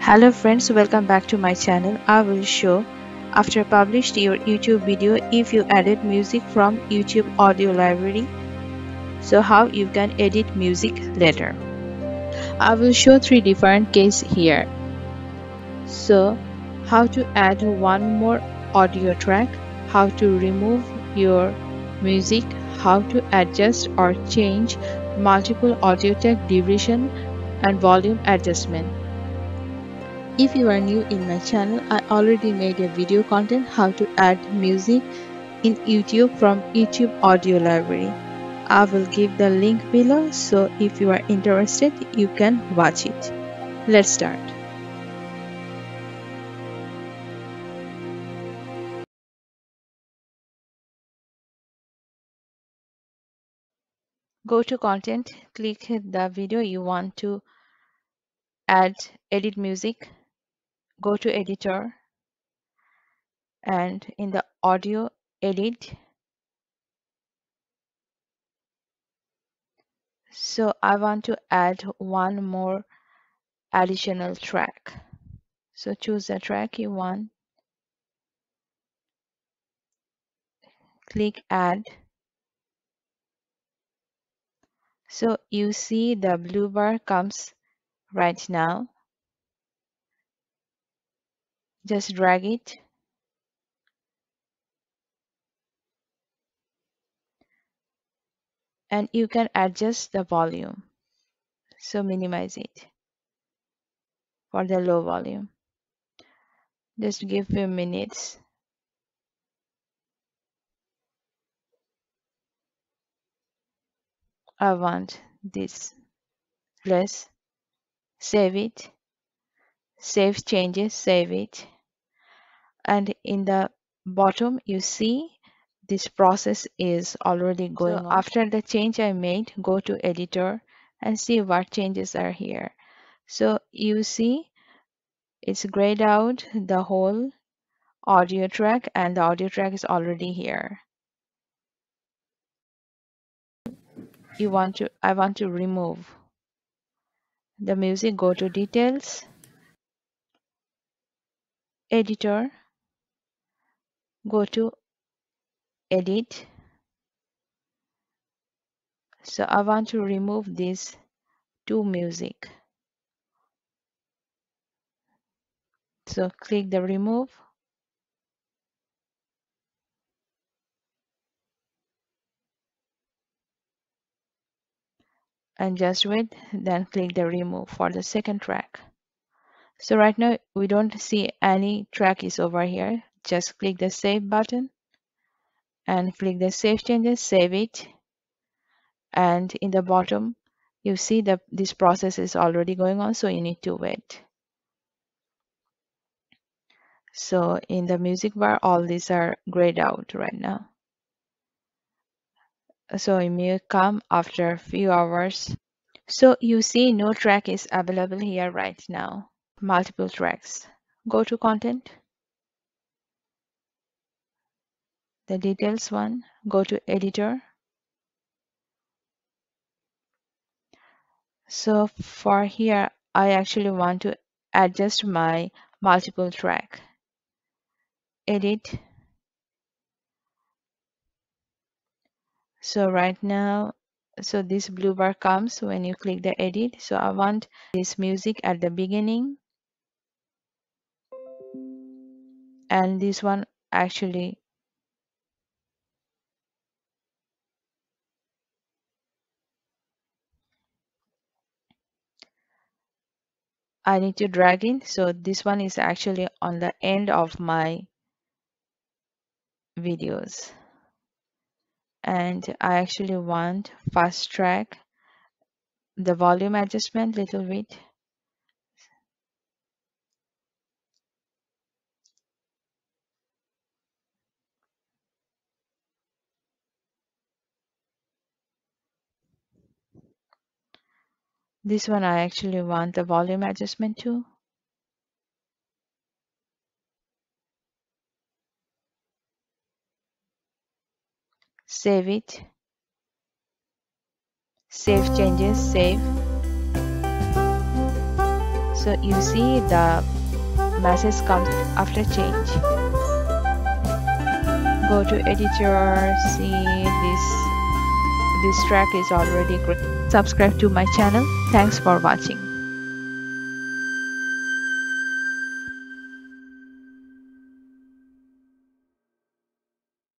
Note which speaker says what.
Speaker 1: Hello friends, welcome back to my channel. I will show after published your YouTube video if you added music from YouTube audio library. So how you can edit music later. I will show three different case here. So how to add one more audio track, how to remove your music, how to adjust or change multiple audio track duration and volume adjustment. If you are new in my channel, I already made a video content how to add music in YouTube from YouTube audio library. I will give the link below so if you are interested you can watch it. Let's start. Go to content, click the video you want to add edit music go to editor and in the audio edit. So I want to add one more additional track. So choose the track you want. Click add. So you see the blue bar comes right now just drag it. And you can adjust the volume. So minimize it for the low volume. Just give few minutes. I want this less. Save it. Save changes save it and in the bottom you see this process is already going. So on. after the change I made go to editor and see what changes are here. So you see it's grayed out the whole audio track and the audio track is already here. You want to I want to remove. The music go to details. Editor go to edit. So I want to remove this to music. So click the remove. And just wait then click the remove for the second track. So right now we don't see any track is over here just click the save button and click the save changes save it. And in the bottom you see that this process is already going on so you need to wait. So in the music bar all these are grayed out right now. So it may come after a few hours. So you see no track is available here right now. Multiple tracks. Go to content. The details one, go to editor. So for here, I actually want to adjust my multiple track. Edit. So right now, so this blue bar comes when you click the edit. So I want this music at the beginning and this one actually I need to drag in. So this one is actually on the end of my videos. And I actually want fast track the volume adjustment little bit This one I actually want the volume adjustment to. Save it. Save changes, save. So you see the message comes after change go to editor see this this track is already subscribe to my channel. Thanks for watching